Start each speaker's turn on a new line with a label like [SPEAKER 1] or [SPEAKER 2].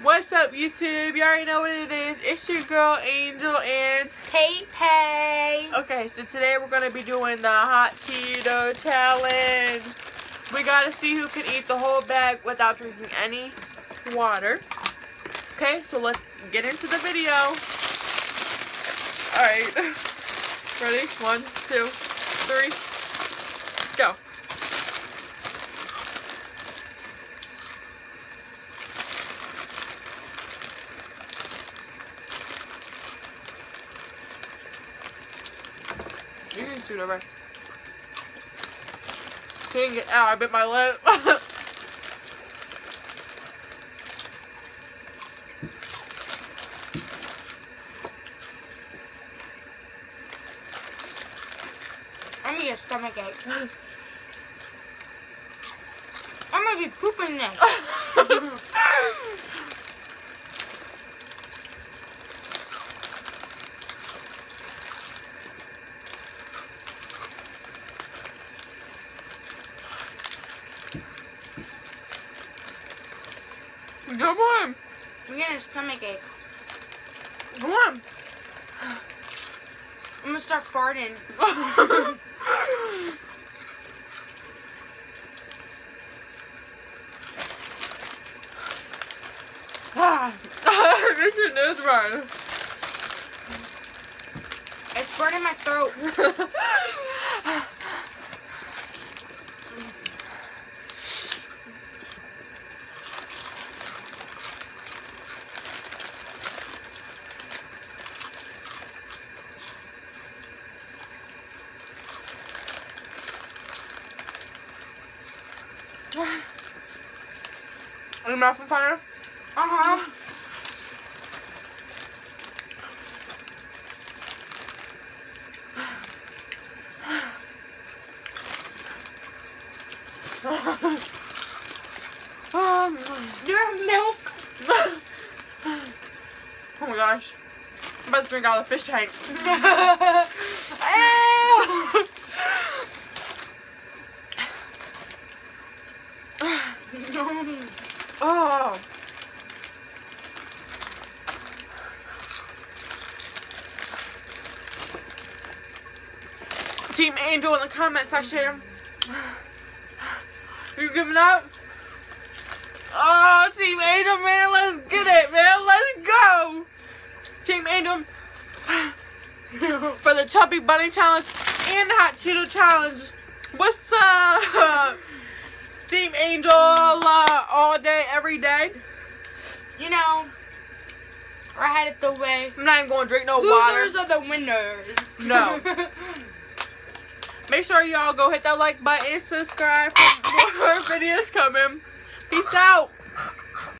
[SPEAKER 1] What's up, YouTube? You already know what it is. It's your girl, Angel, and...
[SPEAKER 2] Pay Pay.
[SPEAKER 1] Okay, so today we're going to be doing the Hot Cheeto Challenge. We got to see who can eat the whole bag without drinking any water. Okay, so let's get into the video. Alright. Ready? One, two, three, go. Shoot over. Couldn't get out. I bit my lip.
[SPEAKER 2] I'm gonna a stomach ache. I'm gonna be pooping next.
[SPEAKER 1] Come on.
[SPEAKER 2] I'm getting a stomach ache.
[SPEAKER 1] Come on.
[SPEAKER 2] I'm gonna start farting.
[SPEAKER 1] Ah, this shit is right.
[SPEAKER 2] It's burning my throat.
[SPEAKER 1] Are you mouth on fire?
[SPEAKER 2] Uh huh.
[SPEAKER 1] um,
[SPEAKER 2] Your milk.
[SPEAKER 1] oh my gosh. I'm about to drink out of the fish tank. oh. Team Angel in the comment section. You giving up? Oh, Team Angel, man, let's get it, man. Let's go. Team Angel for the Chubby Bunny Challenge and the Hot Cheeto Challenge. What's up? Team Angel uh, all day, every day.
[SPEAKER 2] you know, I had it the way.
[SPEAKER 1] I'm not even going to drink no
[SPEAKER 2] Losers
[SPEAKER 1] water.
[SPEAKER 2] Losers are the winners.
[SPEAKER 1] No. Make sure y'all go hit that like button and subscribe for more videos coming. Peace out.